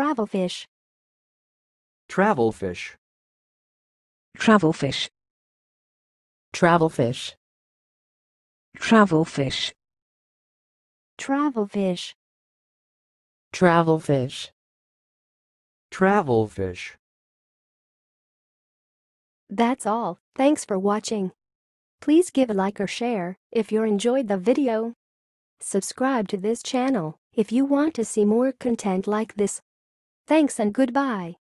Travelfish. Travel fish. Travelfish. Travel fish. Travelfish. Travel fish. Travelfish. Travelfish. Travel fish. That's all. Thanks for watching. Please give a like or share if you enjoyed the video. Subscribe to this channel if you want to see more content like this. Thanks and goodbye.